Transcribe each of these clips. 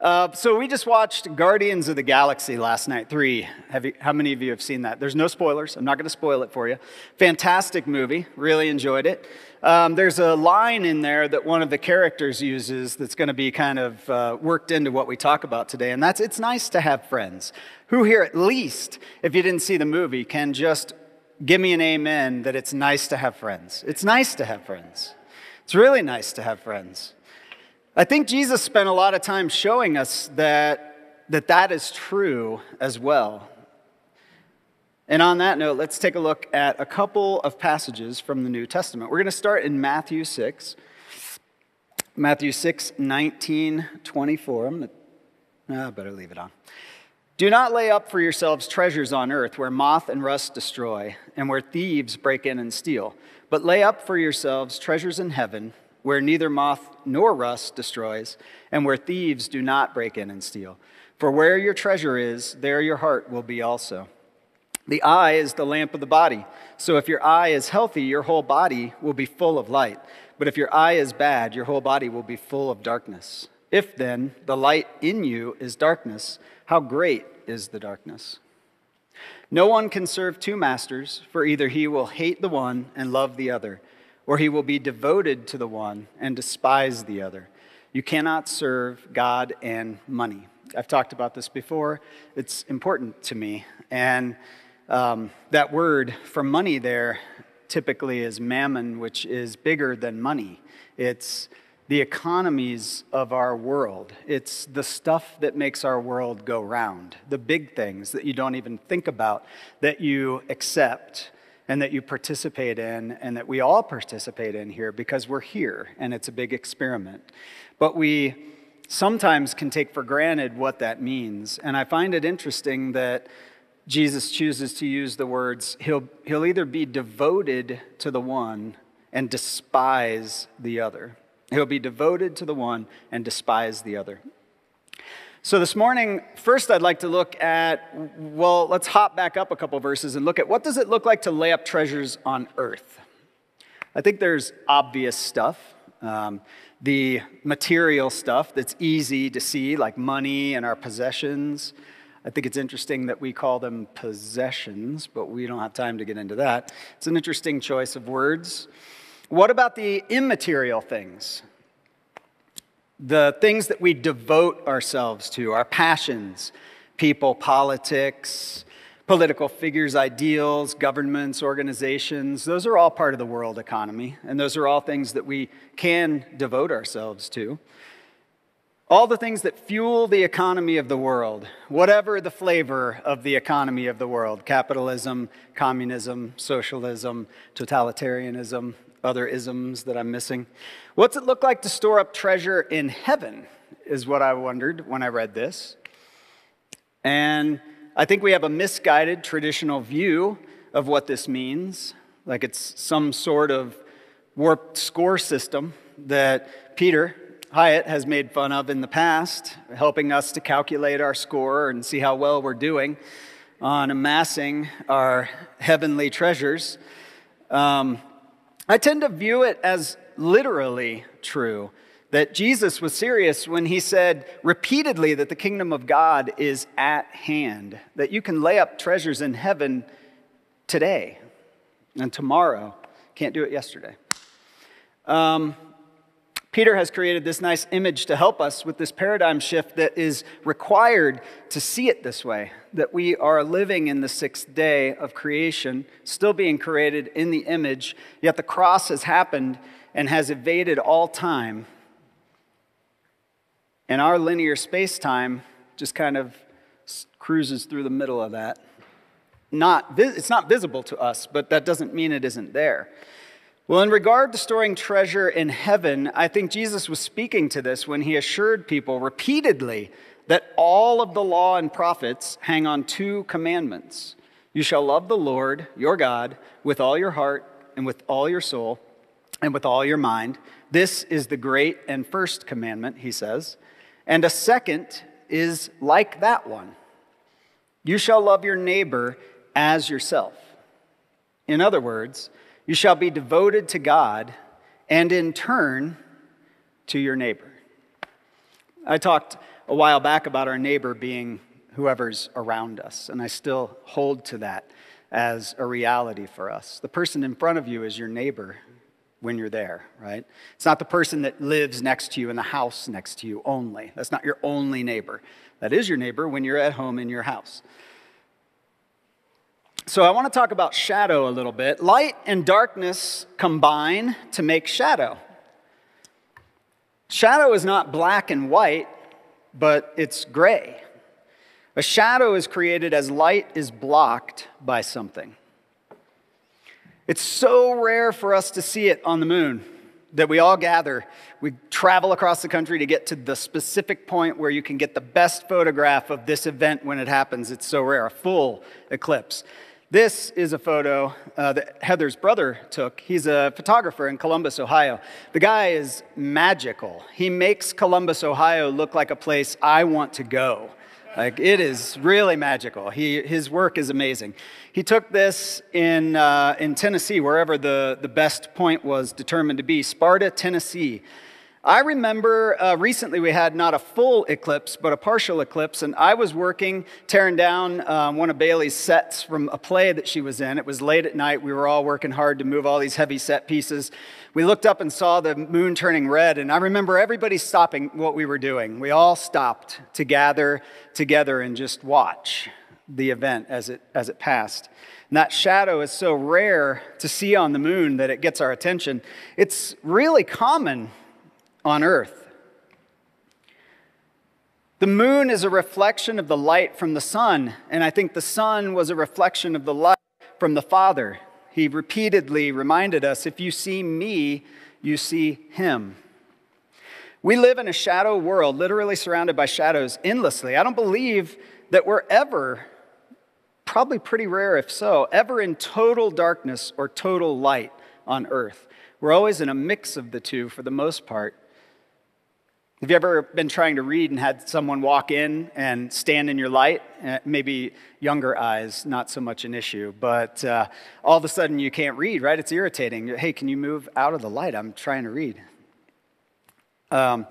Uh, so we just watched Guardians of the Galaxy last night, three. You, how many of you have seen that? There's no spoilers. I'm not going to spoil it for you. Fantastic movie. Really enjoyed it. Um, there's a line in there that one of the characters uses that's going to be kind of uh, worked into what we talk about today, and that's it's nice to have friends. Who here, at least, if you didn't see the movie, can just give me an amen that it's nice to have friends? It's nice to have friends. It's really nice to have friends. I think Jesus spent a lot of time showing us that that, that is true as well. And on that note, let's take a look at a couple of passages from the New Testament. We're going to start in Matthew 6. Matthew 6, 19, 24. I'm going to, ah, I better leave it on. Do not lay up for yourselves treasures on earth where moth and rust destroy and where thieves break in and steal, but lay up for yourselves treasures in heaven where neither moth nor rust destroys, and where thieves do not break in and steal. For where your treasure is, there your heart will be also. The eye is the lamp of the body. So if your eye is healthy, your whole body will be full of light. But if your eye is bad, your whole body will be full of darkness. If then the light in you is darkness, how great is the darkness? No one can serve two masters, for either he will hate the one and love the other or he will be devoted to the one and despise the other. You cannot serve God and money. I've talked about this before. It's important to me. And um, that word for money there typically is mammon, which is bigger than money. It's the economies of our world. It's the stuff that makes our world go round, the big things that you don't even think about, that you accept and that you participate in, and that we all participate in here because we're here and it's a big experiment. But we sometimes can take for granted what that means. And I find it interesting that Jesus chooses to use the words, he'll, he'll either be devoted to the one and despise the other. He'll be devoted to the one and despise the other. So, this morning, first I'd like to look at, well, let's hop back up a couple verses and look at what does it look like to lay up treasures on earth? I think there's obvious stuff. Um, the material stuff that's easy to see, like money and our possessions. I think it's interesting that we call them possessions, but we don't have time to get into that. It's an interesting choice of words. What about the immaterial things? The things that we devote ourselves to, our passions, people, politics, political figures, ideals, governments, organizations, those are all part of the world economy, and those are all things that we can devote ourselves to. All the things that fuel the economy of the world, whatever the flavor of the economy of the world capitalism, communism, socialism, totalitarianism, other isms that I'm missing. What's it look like to store up treasure in heaven? Is what I wondered when I read this. And I think we have a misguided traditional view of what this means, like it's some sort of warped score system that Peter Hiett has made fun of in the past, helping us to calculate our score and see how well we're doing on amassing our heavenly treasures. Um, I tend to view it as literally true that Jesus was serious when he said repeatedly that the kingdom of God is at hand, that you can lay up treasures in heaven today and tomorrow. Can't do it yesterday. Um, Peter has created this nice image to help us with this paradigm shift that is required to see it this way that we are living in the sixth day of creation, still being created in the image, yet the cross has happened and has evaded all time. And our linear space time just kind of cruises through the middle of that. Not, it's not visible to us, but that doesn't mean it isn't there. Well, in regard to storing treasure in heaven, I think Jesus was speaking to this when he assured people repeatedly that all of the law and prophets hang on two commandments. You shall love the Lord your God with all your heart and with all your soul and with all your mind. This is the great and first commandment, he says. And a second is like that one you shall love your neighbor as yourself. In other words, you shall be devoted to God and in turn to your neighbor. I talked a while back about our neighbor being whoever's around us, and I still hold to that as a reality for us. The person in front of you is your neighbor when you're there, right? It's not the person that lives next to you in the house next to you only. That's not your only neighbor. That is your neighbor when you're at home in your house. So I want to talk about shadow a little bit. Light and darkness combine to make shadow. Shadow is not black and white, but it's gray. A shadow is created as light is blocked by something. It's so rare for us to see it on the moon that we all gather. We travel across the country to get to the specific point where you can get the best photograph of this event when it happens. It's so rare, a full eclipse. This is a photo uh, that Heather's brother took. He's a photographer in Columbus, Ohio. The guy is magical. He makes Columbus, Ohio look like a place I want to go. Like, it is really magical. He, his work is amazing. He took this in, uh, in Tennessee, wherever the, the best point was determined to be, Sparta, Tennessee. I remember uh, recently we had not a full eclipse, but a partial eclipse, and I was working, tearing down um, one of Bailey's sets from a play that she was in. It was late at night. We were all working hard to move all these heavy set pieces. We looked up and saw the moon turning red, and I remember everybody stopping what we were doing. We all stopped to gather together and just watch the event as it, as it passed. And that shadow is so rare to see on the moon that it gets our attention. It's really common on earth. The moon is a reflection of the light from the sun, and I think the sun was a reflection of the light from the Father. He repeatedly reminded us if you see me, you see him. We live in a shadow world, literally surrounded by shadows endlessly. I don't believe that we're ever, probably pretty rare if so, ever in total darkness or total light on earth. We're always in a mix of the two for the most part. Have you ever been trying to read and had someone walk in and stand in your light? Uh, maybe younger eyes, not so much an issue, but uh, all of a sudden you can't read, right? It's irritating. Hey, can you move out of the light? I'm trying to read. Um,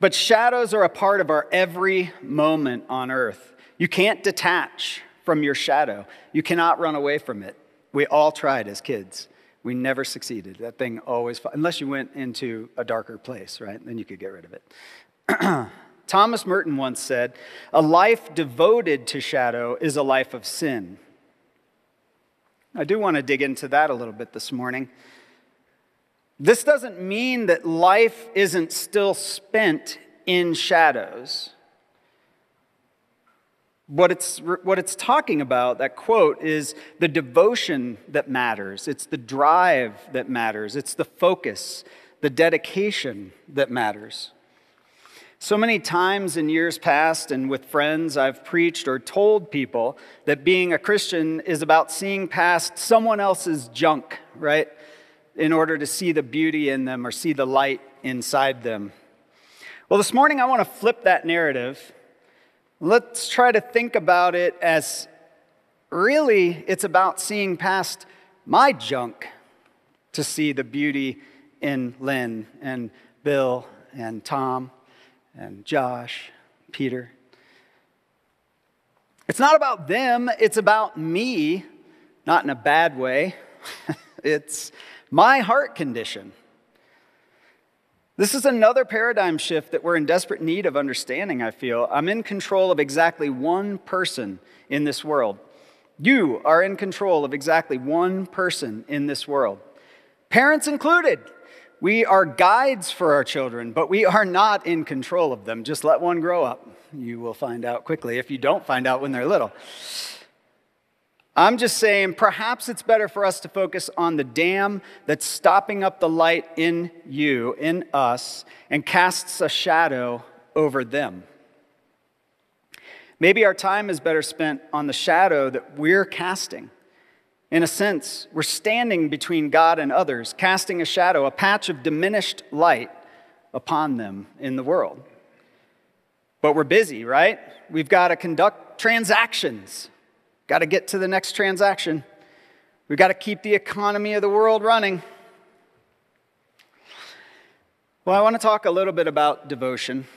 but shadows are a part of our every moment on earth. You can't detach from your shadow, you cannot run away from it. We all tried as kids. We never succeeded. That thing always, unless you went into a darker place, right? Then you could get rid of it. Thomas Merton once said, A life devoted to shadow is a life of sin. I do want to dig into that a little bit this morning. This doesn't mean that life isn't still spent in shadows. What it's, what it's talking about, that quote, is the devotion that matters. It's the drive that matters. It's the focus, the dedication that matters. So many times in years past and with friends, I've preached or told people that being a Christian is about seeing past someone else's junk, right? In order to see the beauty in them or see the light inside them. Well, this morning I want to flip that narrative Let's try to think about it as really it's about seeing past my junk to see the beauty in Lynn and Bill and Tom and Josh, Peter. It's not about them, it's about me, not in a bad way. it's my heart condition. This is another paradigm shift that we're in desperate need of understanding, I feel. I'm in control of exactly one person in this world. You are in control of exactly one person in this world, parents included. We are guides for our children, but we are not in control of them. Just let one grow up. You will find out quickly if you don't find out when they're little. I'm just saying, perhaps it's better for us to focus on the dam that's stopping up the light in you, in us, and casts a shadow over them. Maybe our time is better spent on the shadow that we're casting. In a sense, we're standing between God and others, casting a shadow, a patch of diminished light upon them in the world. But we're busy, right? We've got to conduct transactions. Got to get to the next transaction. We've got to keep the economy of the world running. Well, I want to talk a little bit about devotion.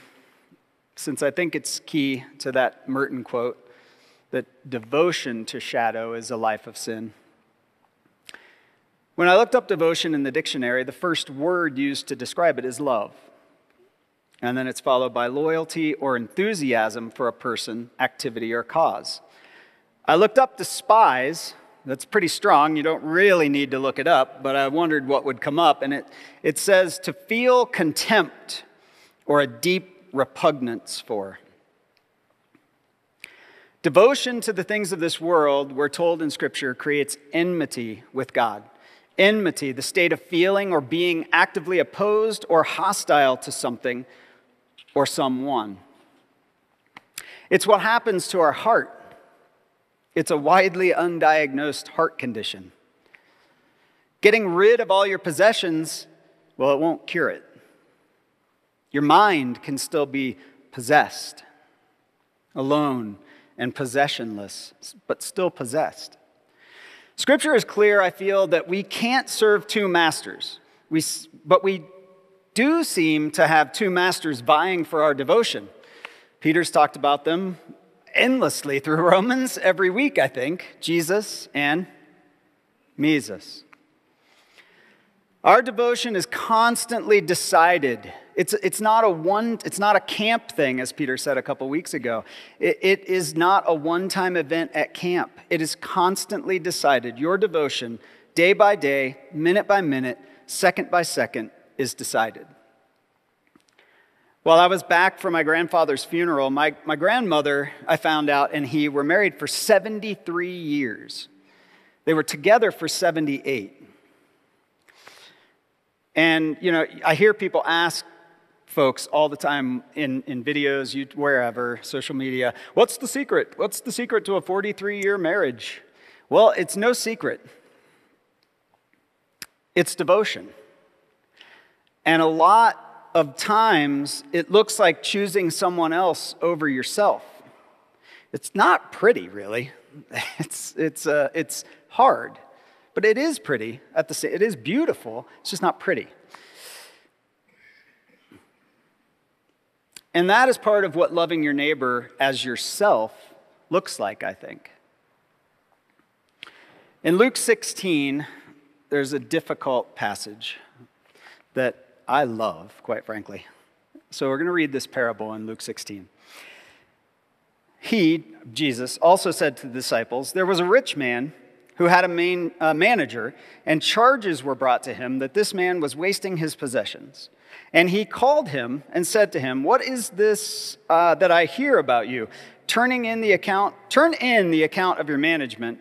since I think it's key to that Merton quote that devotion to shadow is a life of sin. When I looked up devotion in the dictionary, the first word used to describe it is love. And then it's followed by loyalty or enthusiasm for a person, activity, or cause. I looked up despise. That's pretty strong. You don't really need to look it up, but I wondered what would come up. And it, it says to feel contempt or a deep repugnance for. Devotion to the things of this world, we're told in Scripture, creates enmity with God. Enmity, the state of feeling or being actively opposed or hostile to something or someone. It's what happens to our heart. It's a widely undiagnosed heart condition. Getting rid of all your possessions, well, it won't cure it. Your mind can still be possessed, alone and possessionless, but still possessed. Scripture is clear, I feel, that we can't serve two masters, we, but we do seem to have two masters vying for our devotion. Peter's talked about them endlessly through Romans every week, I think Jesus and Moses. Our devotion is constantly decided. It's, it's not a one, it's not a camp thing, as Peter said a couple weeks ago. It, it is not a one-time event at camp. It is constantly decided. Your devotion, day by day, minute by minute, second by second, is decided. While I was back from my grandfather's funeral, my, my grandmother, I found out, and he were married for 73 years. They were together for 78. And, you know, I hear people ask folks all the time in, in videos, you, wherever, social media, what's the secret? What's the secret to a 43 year marriage? Well, it's no secret. It's devotion. And a lot of times, it looks like choosing someone else over yourself. It's not pretty, really. It's, it's, uh, it's hard. But it is pretty at the same, it is beautiful, it's just not pretty. And that is part of what loving your neighbor as yourself looks like, I think. In Luke 16, there's a difficult passage that I love, quite frankly. So we're going to read this parable in Luke 16. He, Jesus, also said to the disciples, There was a rich man who had a main, uh, manager, and charges were brought to him that this man was wasting his possessions. And he called him and said to him, What is this uh, that I hear about you? Turning in the account, turn in the account of your management,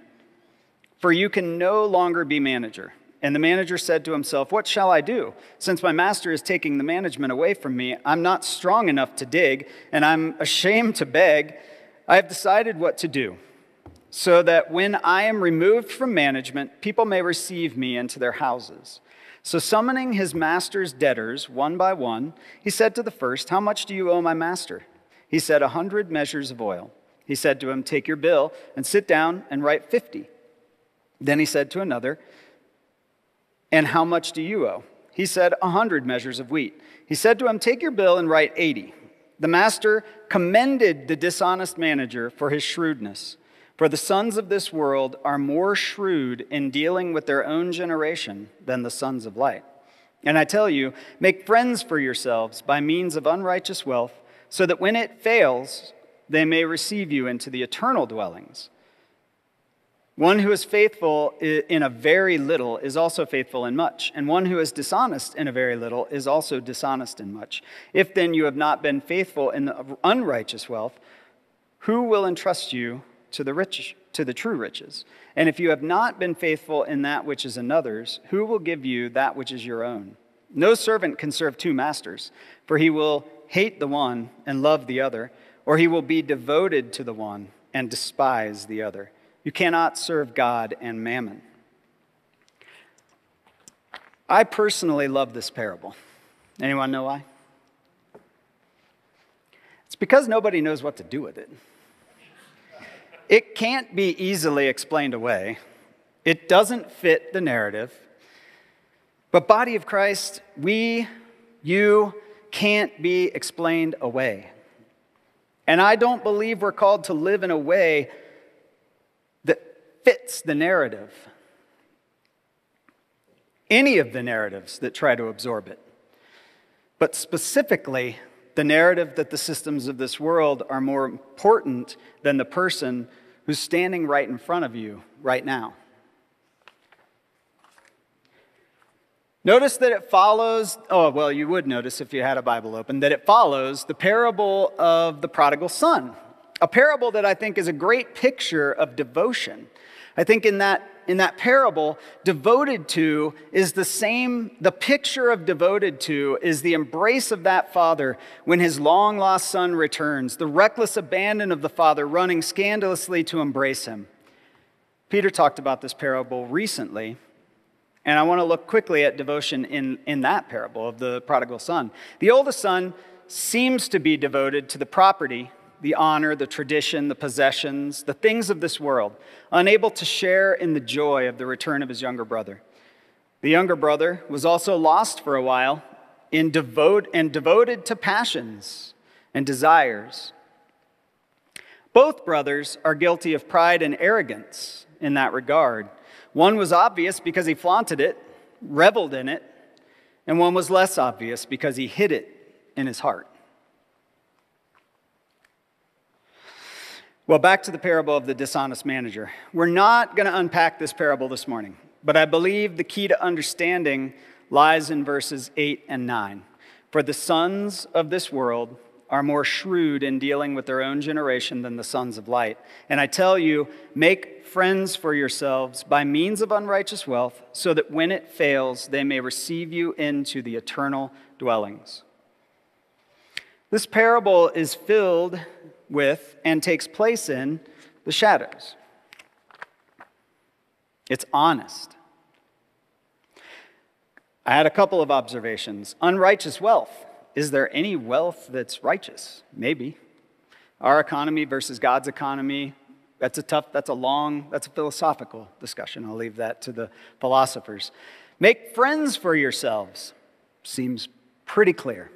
for you can no longer be manager. And the manager said to himself, What shall I do? Since my master is taking the management away from me, I'm not strong enough to dig, and I'm ashamed to beg. I have decided what to do so that when I am removed from management, people may receive me into their houses. So, summoning his master's debtors one by one, he said to the first, How much do you owe my master? He said, A hundred measures of oil. He said to him, Take your bill and sit down and write fifty. Then he said to another, And how much do you owe? He said, A hundred measures of wheat. He said to him, Take your bill and write eighty. The master commended the dishonest manager for his shrewdness. For the sons of this world are more shrewd in dealing with their own generation than the sons of light. And I tell you, make friends for yourselves by means of unrighteous wealth, so that when it fails, they may receive you into the eternal dwellings. One who is faithful in a very little is also faithful in much, and one who is dishonest in a very little is also dishonest in much. If then you have not been faithful in the unrighteous wealth, who will entrust you to the rich to the true riches. And if you have not been faithful in that which is another's, who will give you that which is your own? No servant can serve two masters, for he will hate the one and love the other, or he will be devoted to the one and despise the other. You cannot serve God and mammon. I personally love this parable. Anyone know why? It's because nobody knows what to do with it. It can't be easily explained away. It doesn't fit the narrative. But, body of Christ, we, you, can't be explained away. And I don't believe we're called to live in a way fits the narrative, any of the narratives that try to absorb it. But specifically, the narrative that the systems of this world are more important than the person who's standing right in front of you right now. Notice that it follows, oh, well, you would notice if you had a Bible open, that it follows the parable of the prodigal son, a parable that I think is a great picture of devotion. I think in that, in that parable, devoted to is the same, the picture of devoted to is the embrace of that father when his long lost son returns, the reckless abandon of the father running scandalously to embrace him. Peter talked about this parable recently and I want to look quickly at devotion in, in that parable of the prodigal son. The oldest son seems to be devoted to the property, the honor, the tradition, the possessions, the things of this world, unable to share in the joy of the return of his younger brother. The younger brother was also lost for a while in devote, and devoted to passions and desires. Both brothers are guilty of pride and arrogance in that regard. One was obvious because he flaunted it, reveled in it, and one was less obvious because he hid it in his heart. Well, back to the parable of the dishonest manager. We're not going to unpack this parable this morning, but I believe the key to understanding lies in verses 8 and 9. For the sons of this world are more shrewd in dealing with their own generation than the sons of light. And I tell you, make friends for yourselves by means of unrighteous wealth, so that when it fails, they may receive you into the eternal dwellings. This parable is filled with and takes place in the shadows. It's honest. I had a couple of observations. Unrighteous wealth. Is there any wealth that's righteous? Maybe. Our economy versus God's economy, that's a tough, that's a long, that's a philosophical discussion. I'll leave that to the philosophers. Make friends for yourselves. Seems pretty clear.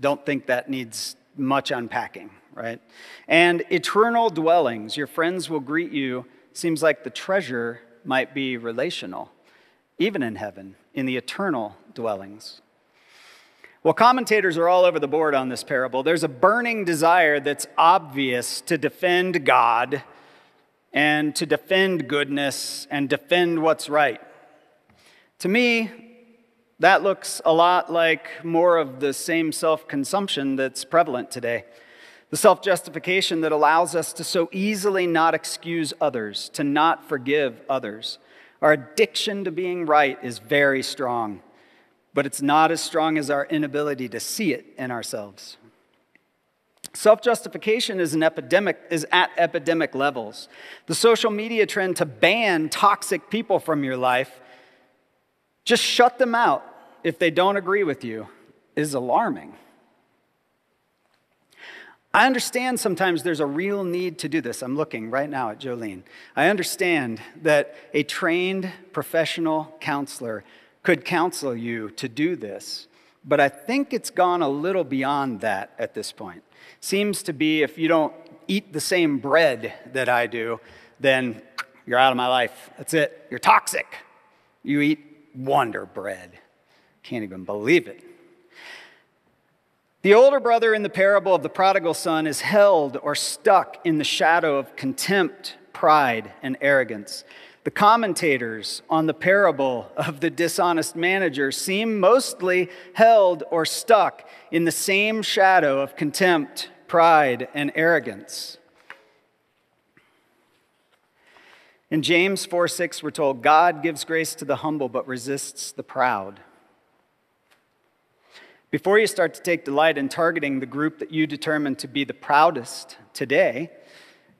Don't think that needs much unpacking, right? And eternal dwellings. Your friends will greet you. Seems like the treasure might be relational, even in heaven, in the eternal dwellings. Well, commentators are all over the board on this parable. There's a burning desire that's obvious to defend God and to defend goodness and defend what's right. To me, that looks a lot like more of the same self consumption that's prevalent today. The self justification that allows us to so easily not excuse others, to not forgive others. Our addiction to being right is very strong, but it's not as strong as our inability to see it in ourselves. Self justification is an epidemic, is at epidemic levels. The social media trend to ban toxic people from your life, just shut them out if they don't agree with you, is alarming. I understand sometimes there's a real need to do this. I'm looking right now at Jolene. I understand that a trained professional counselor could counsel you to do this, but I think it's gone a little beyond that at this point seems to be if you don't eat the same bread that I do, then you're out of my life. That's it. You're toxic. You eat wonder bread. Can't even believe it. The older brother in the parable of the prodigal son is held or stuck in the shadow of contempt, pride, and arrogance. The commentators on the parable of the dishonest manager seem mostly held or stuck in the same shadow of contempt, pride, and arrogance. In James 4 6, we're told, God gives grace to the humble but resists the proud. Before you start to take delight in targeting the group that you determine to be the proudest today,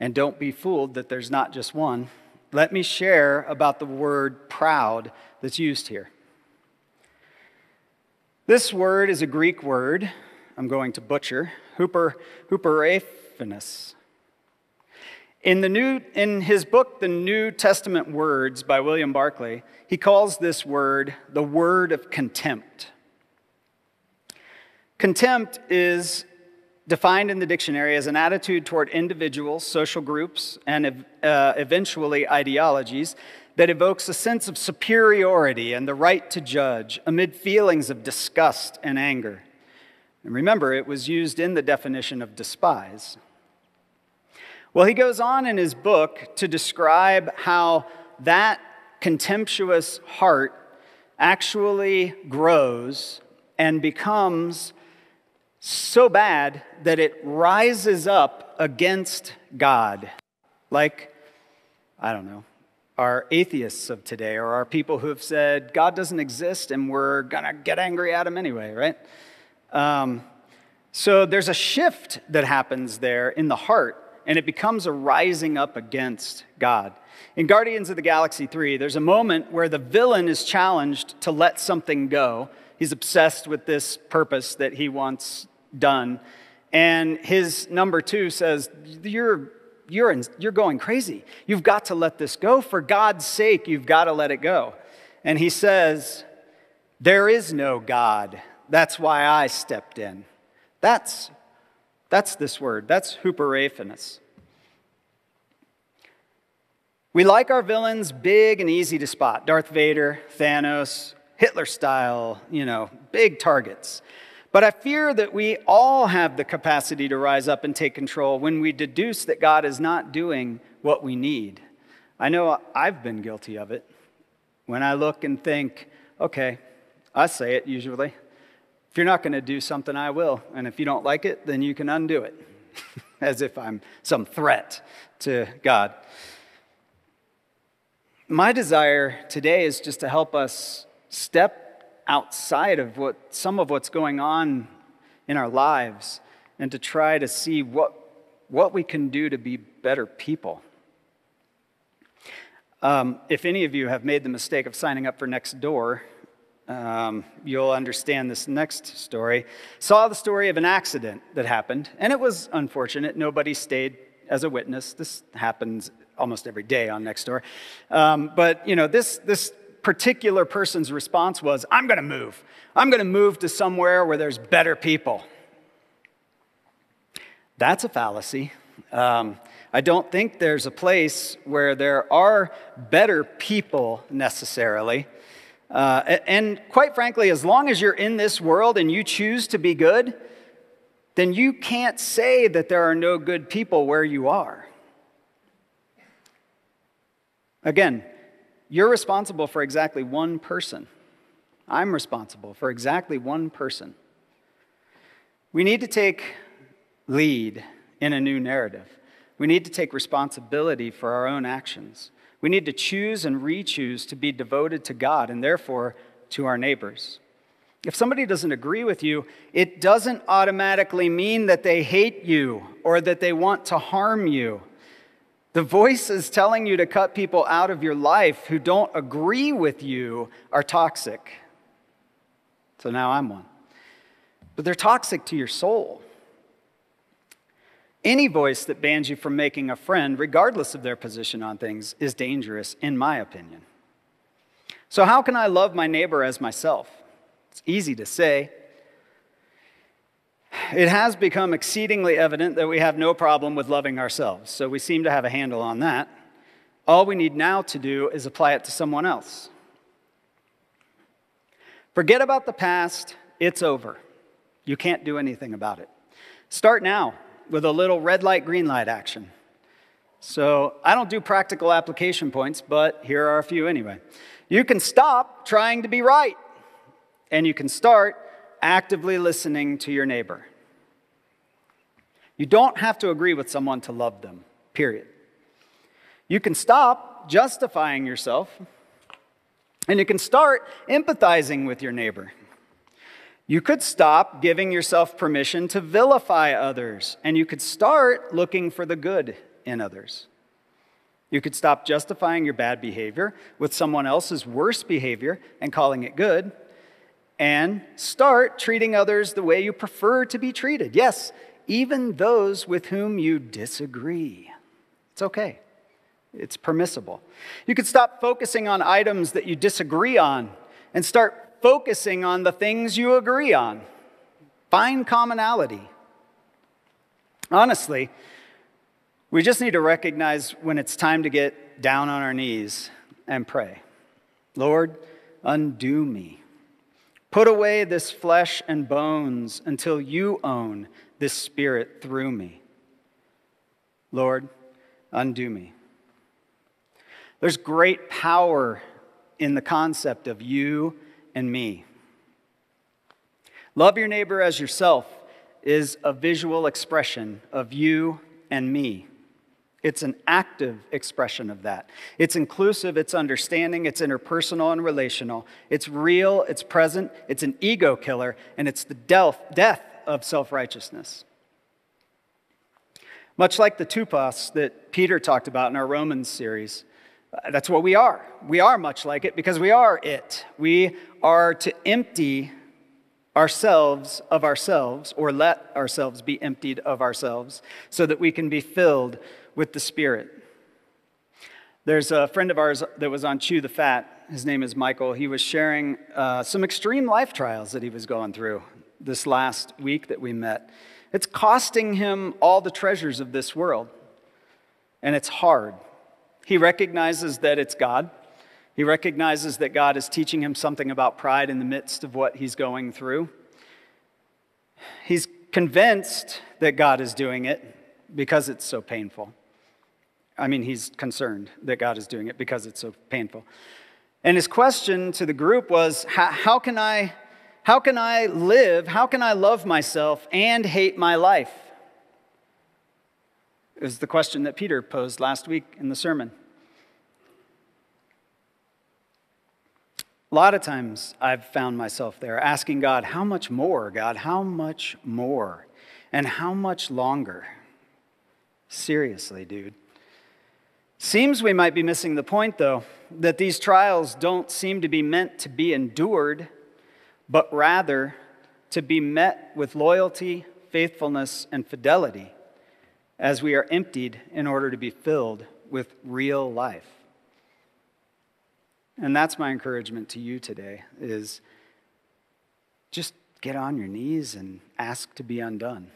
and don't be fooled that there's not just one let me share about the word proud that's used here. This word is a Greek word, I'm going to butcher, huper, huperaphanus. In, the new, in his book, The New Testament Words by William Barclay, he calls this word the word of contempt. Contempt is defined in the dictionary as an attitude toward individuals, social groups, and uh, eventually ideologies that evokes a sense of superiority and the right to judge amid feelings of disgust and anger. And remember, it was used in the definition of despise. Well, he goes on in his book to describe how that contemptuous heart actually grows and becomes so bad that it rises up against God. Like, I don't know, our atheists of today or our people who have said God doesn't exist and we're going to get angry at him anyway, right? Um, so there's a shift that happens there in the heart and it becomes a rising up against God. In Guardians of the Galaxy 3, there's a moment where the villain is challenged to let something go. He's obsessed with this purpose that he wants done. And his number two says, You're, you're, in, you're going crazy. You've got to let this go. For God's sake, you've got to let it go. And he says, There is no God. That's why I stepped in. That's that's this word. That's hupereiphanes. We like our villains big and easy to spot Darth Vader, Thanos, Hitler style, you know, big targets. But I fear that we all have the capacity to rise up and take control when we deduce that God is not doing what we need. I know I've been guilty of it. When I look and think, okay, I say it usually, if you're not going to do something, I will. And if you don't like it, then you can undo it, as if I'm some threat to God. My desire today is just to help us step outside of what some of what's going on in our lives and to try to see what, what we can do to be better people. Um, if any of you have made the mistake of signing up for Nextdoor, um, you'll understand this next story, saw the story of an accident that happened, and it was unfortunate. Nobody stayed as a witness. This happens almost every day on Nextdoor. Um, but, you know, this, this particular person's response was, I'm going to move. I'm going to move to somewhere where there's better people. That's a fallacy. Um, I don't think there's a place where there are better people necessarily. Uh, and quite frankly, as long as you're in this world and you choose to be good, then you can't say that there are no good people where you are. Again, you're responsible for exactly one person. I'm responsible for exactly one person. We need to take lead in a new narrative. We need to take responsibility for our own actions. We need to choose and re choose to be devoted to God and therefore to our neighbors. If somebody doesn't agree with you, it doesn't automatically mean that they hate you or that they want to harm you. The voices telling you to cut people out of your life who don't agree with you are toxic. So now I'm one. But they're toxic to your soul. Any voice that bans you from making a friend, regardless of their position on things, is dangerous, in my opinion. So, how can I love my neighbor as myself? It's easy to say. It has become exceedingly evident that we have no problem with loving ourselves, so we seem to have a handle on that. All we need now to do is apply it to someone else. Forget about the past, it's over. You can't do anything about it. Start now with a little red light, green light action. So I don't do practical application points, but here are a few anyway. You can stop trying to be right, and you can start actively listening to your neighbor. You don't have to agree with someone to love them, period. You can stop justifying yourself, and you can start empathizing with your neighbor. You could stop giving yourself permission to vilify others, and you could start looking for the good in others. You could stop justifying your bad behavior with someone else's worse behavior and calling it good, and start treating others the way you prefer to be treated. Yes, even those with whom you disagree. It's okay, it's permissible. You could stop focusing on items that you disagree on and start focusing on the things you agree on. Find commonality. Honestly, we just need to recognize when it's time to get down on our knees and pray. Lord, undo me. Put away this flesh and bones until you own this spirit through me. Lord, undo me. There's great power in the concept of you and me. Love your neighbor as yourself is a visual expression of you and me. It's an active expression of that. It's inclusive, it's understanding, it's interpersonal and relational. It's real, it's present, it's an ego killer, and it's the death of self righteousness. Much like the tupos that Peter talked about in our Romans series, that's what we are. We are much like it because we are it. We are to empty ourselves of ourselves, or let ourselves be emptied of ourselves, so that we can be filled with the Spirit. There's a friend of ours that was on Chew the Fat. His name is Michael. He was sharing uh, some extreme life trials that he was going through this last week that we met. It's costing him all the treasures of this world, and it's hard. He recognizes that it's God. He recognizes that God is teaching him something about pride in the midst of what he's going through. He's convinced that God is doing it because it's so painful. I mean, he's concerned that God is doing it because it's so painful. And his question to the group was how, can I how can I live? How can I love myself and hate my life? Is the question that Peter posed last week in the sermon. A lot of times I've found myself there asking God, How much more, God? How much more? And how much longer? Seriously, dude. Seems we might be missing the point, though, that these trials don't seem to be meant to be endured, but rather to be met with loyalty, faithfulness, and fidelity as we are emptied in order to be filled with real life. And that's my encouragement to you today is just get on your knees and ask to be undone.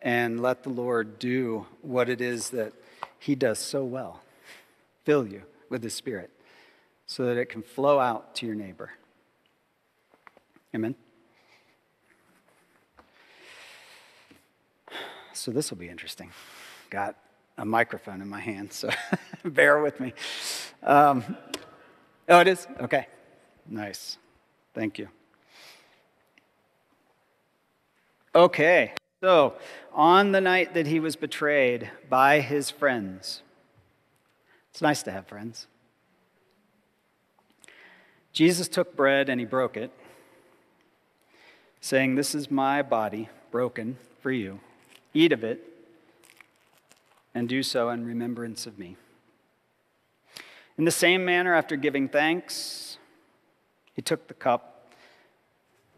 And let the Lord do what it is that he does so well. Fill you with his spirit so that it can flow out to your neighbor. Amen. So this will be interesting. Got a microphone in my hand, so bear with me. Um, Oh, it is? Okay. Nice. Thank you. Okay. So, on the night that he was betrayed by his friends, it's nice to have friends. Jesus took bread and he broke it, saying, This is my body broken for you. Eat of it and do so in remembrance of me. In the same manner, after giving thanks, he took the cup,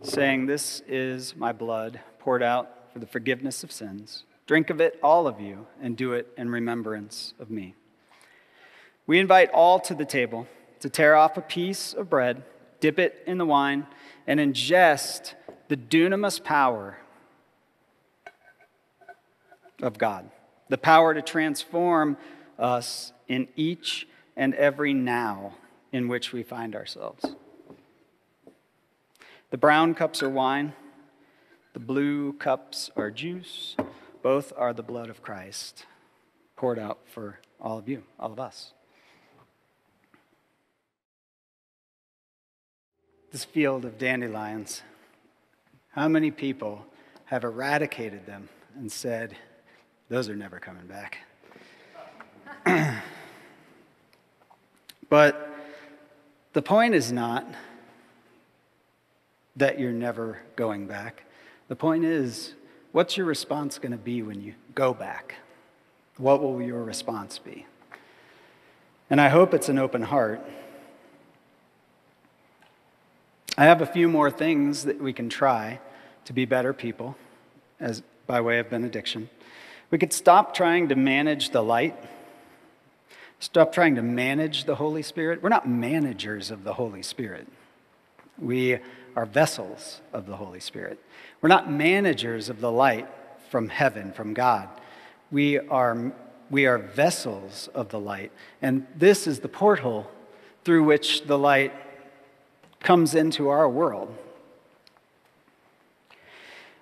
saying, This is my blood poured out for the forgiveness of sins. Drink of it, all of you, and do it in remembrance of me. We invite all to the table to tear off a piece of bread, dip it in the wine, and ingest the dunamis power of God, the power to transform us in each and every now in which we find ourselves. The brown cups are wine, the blue cups are juice. Both are the blood of Christ poured out for all of you, all of us. This field of dandelions, how many people have eradicated them and said, those are never coming back? But the point is not that you're never going back. The point is, what's your response going to be when you go back? What will your response be? And I hope it's an open heart. I have a few more things that we can try to be better people as by way of benediction. We could stop trying to manage the light Stop trying to manage the Holy Spirit. We're not managers of the Holy Spirit. We are vessels of the Holy Spirit. We're not managers of the light from heaven, from God. We are, we are vessels of the light. And this is the porthole through which the light comes into our world.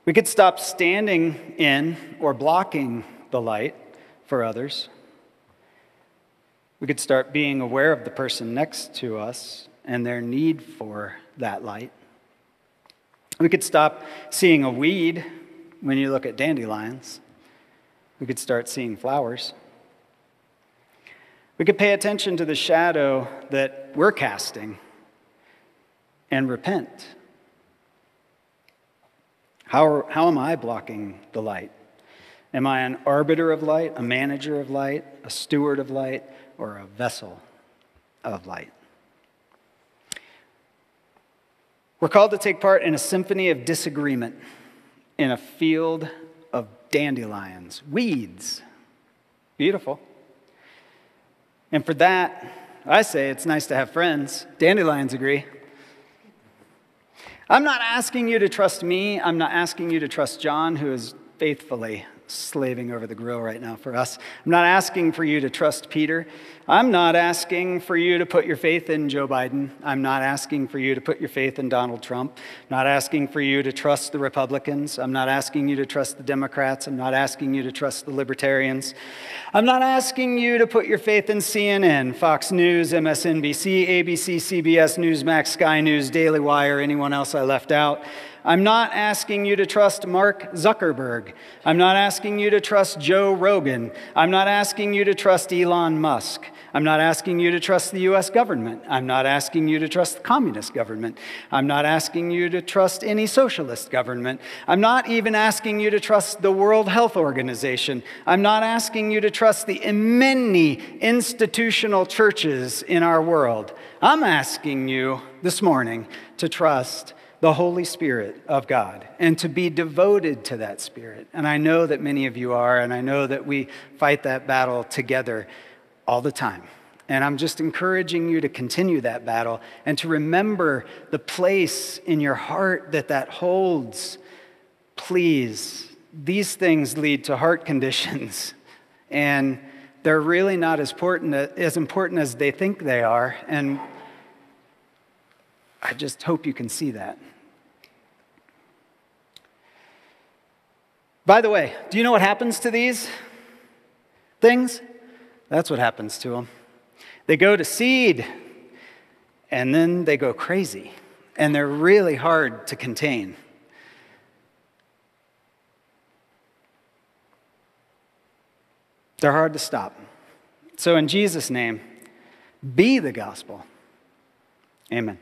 We could stop standing in or blocking the light for others. We could start being aware of the person next to us and their need for that light. We could stop seeing a weed when you look at dandelions. We could start seeing flowers. We could pay attention to the shadow that we're casting and repent. How, how am I blocking the light? Am I an arbiter of light, a manager of light, a steward of light, or a vessel of light? We're called to take part in a symphony of disagreement in a field of dandelions, weeds. Beautiful. And for that, I say it's nice to have friends. Dandelions agree. I'm not asking you to trust me. I'm not asking you to trust John, who is faithfully slaving over the grill right now for us. I'm not asking for you to trust Peter. I'm not asking for you to put your faith in Joe Biden. I'm not asking for you to put your faith in Donald Trump. I'm not asking for you to trust the Republicans. I'm not asking you to trust the Democrats. I'm not asking you to trust the Libertarians. I'm not asking you to put your faith in CNN, Fox News, MSNBC, ABC, CBS, Newsmax, Sky News, Daily Wire, anyone else I left out. I'm not asking you to trust Mark Zuckerberg. I'm not asking you to trust Joe Rogan. I'm not asking you to trust Elon Musk. I'm not asking you to trust the US government. I'm not asking you to trust the communist government. I'm not asking you to trust any socialist government. I'm not even asking you to trust the World Health Organization. I'm not asking you to trust the many institutional churches in our world. I'm asking you this morning to trust the Holy Spirit of God and to be devoted to that Spirit. And I know that many of you are, and I know that we fight that battle together all the time. And I'm just encouraging you to continue that battle and to remember the place in your heart that that holds. Please, these things lead to heart conditions, and they're really not as important as, important as they think they are. And I just hope you can see that. By the way, do you know what happens to these things? That's what happens to them. They go to seed, and then they go crazy, and they're really hard to contain. They're hard to stop. So, in Jesus' name, be the gospel. Amen.